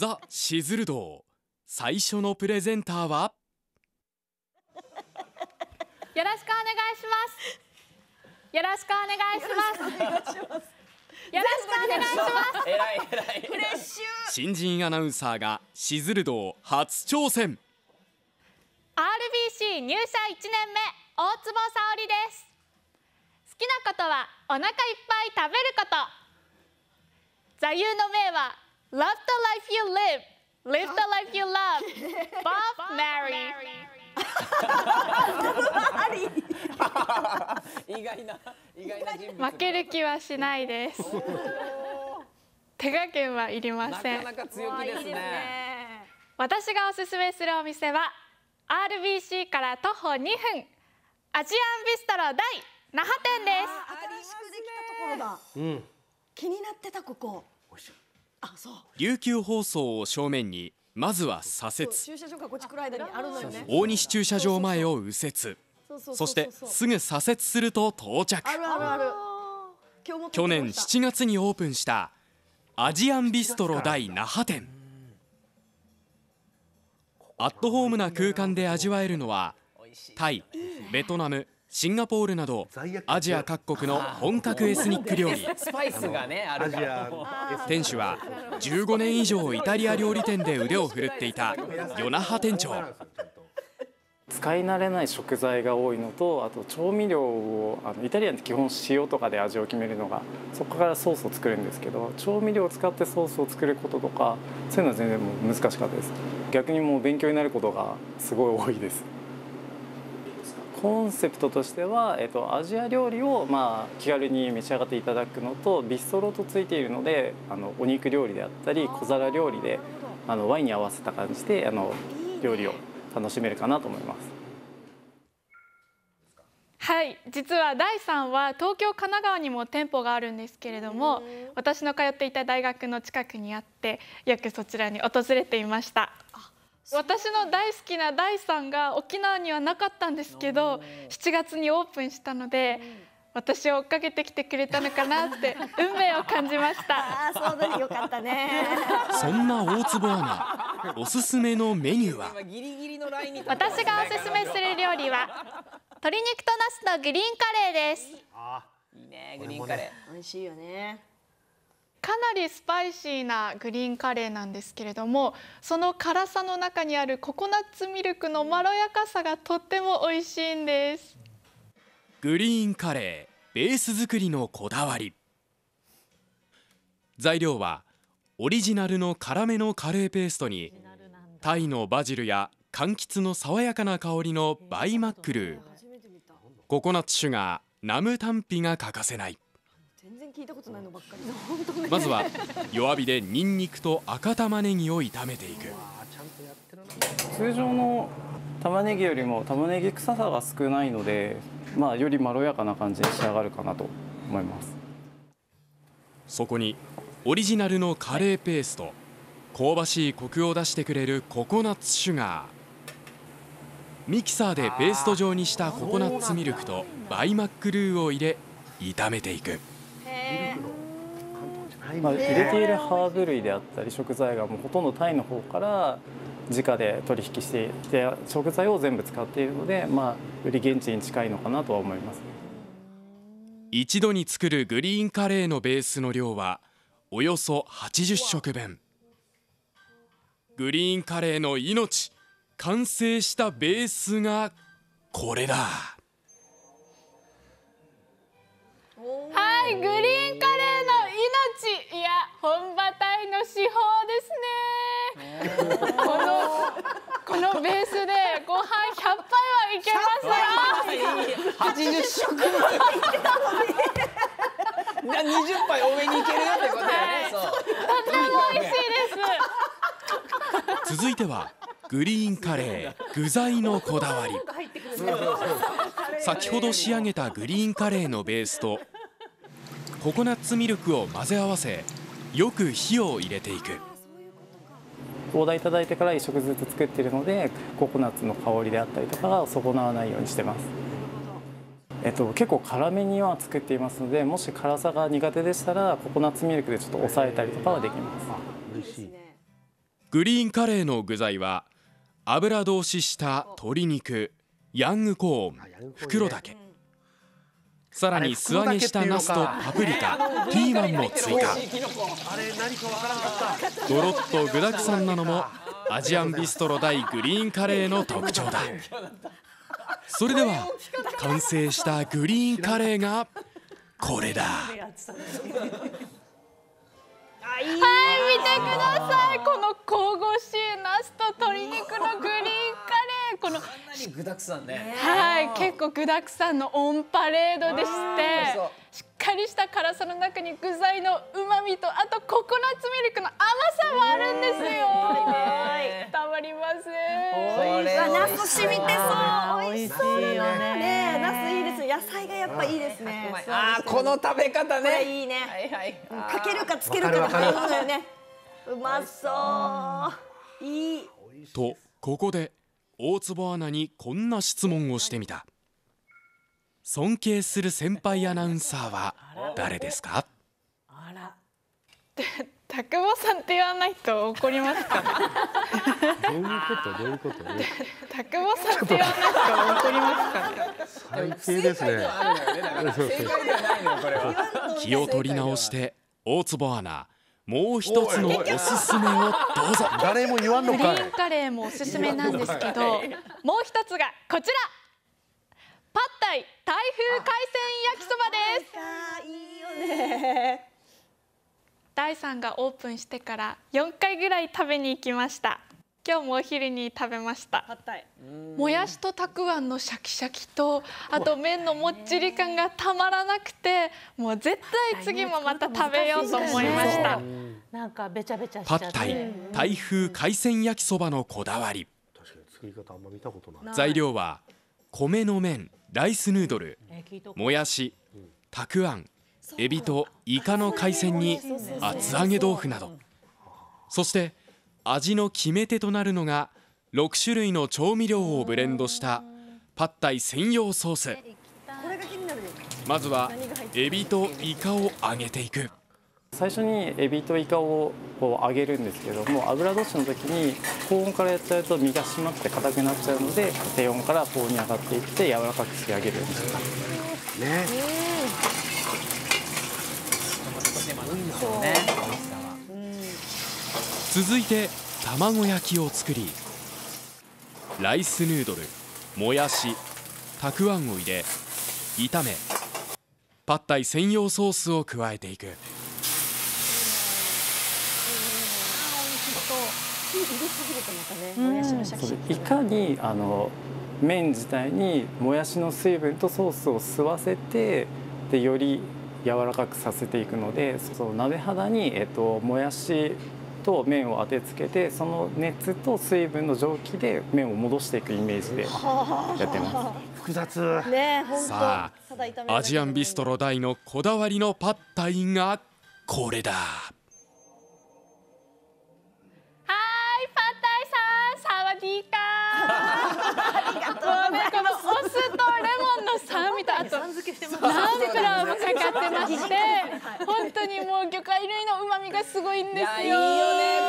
ザ・しずる堂最初のプレゼンターは？よろしくお願いします。よろしくお願いします。よろしくお願いします。えらいえらいフレッシ新人アナウンサーがしずる堂初挑戦 RBC 入社1年目大坪沙織です。好きなことはお腹いっぱい食べること。座右の銘は Love the life you live, live the life you love, Bob Mary。意外な意外な人物負ける気はしないです。手加減はいりまなせんか。なか強気ですね私がおすすめするお店は RBC から徒歩2分アジアンビストロ大那覇店で新しくできたところだ。うん気になってたここ。あ、そう。琉球放送を正面にまずは左折。駐車場がこっち来る間にあるのよね。大西駐車場前を右折そうそうそしてすぐ左折すると到着。あるあるある。今日も去年七7月にオープンしたアジアンビストロ大那覇店アットホームな空間で味わえるのはタイベトナムシンガポールなどアジア各国の本格エスニック料理。スパイスがねあるから。店主は15年以上イタリア料理店で腕を振るっていた与那覇店長。使い慣れない食材が多いのとあと調味料をあのイタリアンって基本塩とかで味を決めるのがそこからソースを作るんですけど調味料を使ってソースを作ることとかそういうのは全然もう難しかったです。逆にもう勉強になることがすごい多いですコンセプトとしては、えっと、アジア料理を、まあ、気軽に召し上がっていただくのとビストロとついているのであのお肉料理であったり小皿料理であのワインに合わせた感じであの料理を楽しめるかなと思います。はい。実は第3は東京神奈川にも店舗があるんですけれども私の通っていた大学の近くにあってよくそちらに訪れていました私の大好きな第3が沖縄にはなかったんですけど7月にオープンしたので私を追っかけてきてくれたのかなって 運命を感じました。あー、そうだね、よかったね。そんな大坪アナおすすめのメニューは？今ギリギリのラインに私がおすすめする料理は鶏肉とナスのグリーンカレーです。いいねグリーンカレー美味しいよね。かなりスパイシーなグリーンカレーなんですけれどもその辛さの中にあるココナッツミルクのまろやかさがとっても美味しいんです。グリーンカレーベース作りのこだわり。材料はオリジナルの辛めのカレーペーストにタイのバジルや柑橘の爽やかな香りのバイマックルー。ココナッツシュガーナムタンピが欠かせない。全然聞いたことないのばっかり。まずは弱火でニンニクと赤玉ねぎを炒めていく。通常の玉ねぎよりも玉ねぎ臭さが少ないので、まあ、よりまろやかな感じに仕上がるかなと思います。そこにオリジナルのカレーペースト香ばしいコクを出してくれるココナッツシュガー。ミキサーでペースト状にしたココナッツミルクとバイマックルーを入れ炒めていくまあ、入れているハーブ類であったり食材がもうほとんどタイの方から直で取引していて食材を全部使っているので、まあ、より現地に近いのかなとは思います。一度に作るグリーンカレーのベースの量はおよそ80食分。グリーンカレーの命完成したベースがこれだいグリーンカレーの命。いや本場タイの至宝ですね。このこのベースでご飯100杯はいけますよ。ー80食分な20杯多めにい。けるよってことだよねそうとっても美味しいです続いてはグリーンカレー。具材のこだわり。先ほど仕上げたグリーンカレーのベースとココナッツミルクを混ぜ合わせよく火を入れていく。オーダーいただいてから1食ずつ作っているのでココナッツの香りであったりとかが損なわないようにしてます。えっと、結構辛めには作っていますのでもし辛さが苦手でしたらココナッツミルクでちょっと抑えたりとかはできます。嬉しい。グリーンカレーの具材は油通しした鶏肉ヤングコーン袋だけさらに素揚げしたナスとパプリカピーマンも追加あれ何かわからなかった。ドロッと具だくさんなのもアジアンビストロ大グリーンカレーの特徴だ。それでは完成したグリーンカレーがこれだ。はい見てください。この神々しいナスと鶏肉のグリーンカレーこの。具だくさんね。はい結構具だくさんのオンパレードでしてそう。しっかりした辛さの中に具材のうまみとあとココナッツミルクの甘さもあるんですよ。ねたまりませんナス染みてそう美味しそう美味しいよね。ねナスいいです野菜がやっぱいいですね。あーこの食べ方ね。いいね。はいはい。かけるかつけるかっていうのよね。うまそう。いい。とここで大坪アナにこんな質問をしてみた。尊敬する先輩アナウンサーは誰ですか？あら。田久保さんって言わないと怒りますか？ねどういうこと？どういうこと？田久保さんって言わないと怒りますか？ね最低ですね。ねだから正解ではないのよこれは。気を取り直して大坪アナもう一つのおすすめをどうぞ。誰も言わんのグリかいーンカレーもおすすめなんですけどもう一つがこちら。パッタイ台風海鮮焼きそばです。あいいよね第3がオープンしてから4回ぐらい食べに行きました。今日もお昼に食べました。パッタイ。もやしとたくあんのシャキシャキとあと麺のもっちり感がたまらなくてもう絶対次もまた食べようと思いましたなんかべちゃべちゃしちゃって。パッタイ台風海鮮焼きそばのこだわり。確かに作り方あんま見たことない。材料は米の麺ライスヌードルもやしたくあんエビとイカの海鮮に厚揚げ豆腐など。そして味の決め手となるのが6種類の調味料をブレンドしたパッタイ専用ソース。まずはエビとイカを揚げていく最初にエビとイカをこう揚げるんですけども油通しの時に高温からやっちゃうと身が締まって硬くなっちゃうので低温から高温に上がっていって柔らかく仕上げるようにします。ねね。続いて卵焼きを作りライスヌードルもやしたくあんを入れ炒めパッタイ専用ソースを加えていく火入れすぎるとまたねもやしのシャキシャキいかにあの麺自体にもやしの水分とソースを吸わせてでより柔らかくさせていくのでそう鍋肌に、えっと、もやしと麺を当てつけてその熱と水分の蒸気で麺を戻していくイメージでやってます。複雑。ね本当。さあアジアンビストロ大のこだわりのパッタイがこれだディーカー。もうね、このお酢とレモンの酸味と、あとナンプラーもかかってまして。本当にもう魚介類の旨味がすごいんですよ。いやい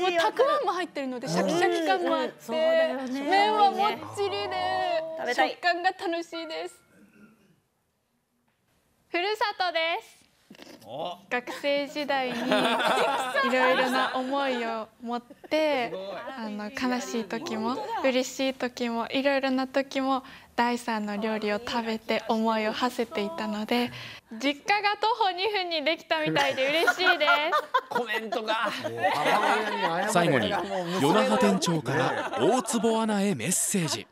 もうたくあんも入ってるので、シャキシャキ感もあって。麺はもっちりで食感が楽しいです。ふるさとです。学生時代にいろいろな思いを持ってあの悲しい時も嬉しい時もいろいろな時も第三の料理を食べて思いを馳せていたので実家が徒歩2分にできたみたいで嬉しいです。コメントが 最後に与那覇店長から大坪アナへメッセージ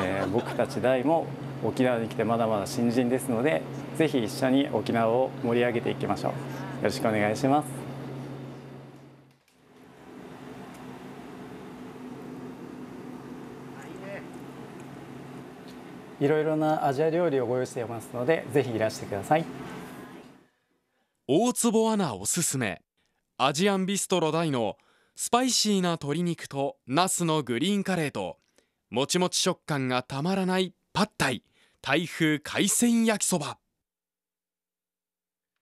えー僕たち大も沖縄に来てまだまだ新人ですのでぜひ一緒に沖縄を盛り上げていきましょう。よろしくお願いします。いろいろなアジア料理をご用意していますのでぜひいらしてください。大坪アナおすすめ。アジアンビストロ大のスパイシーな鶏肉とナスのグリーンカレーともちもち食感がたまらないパッタイ台風海鮮焼きそば。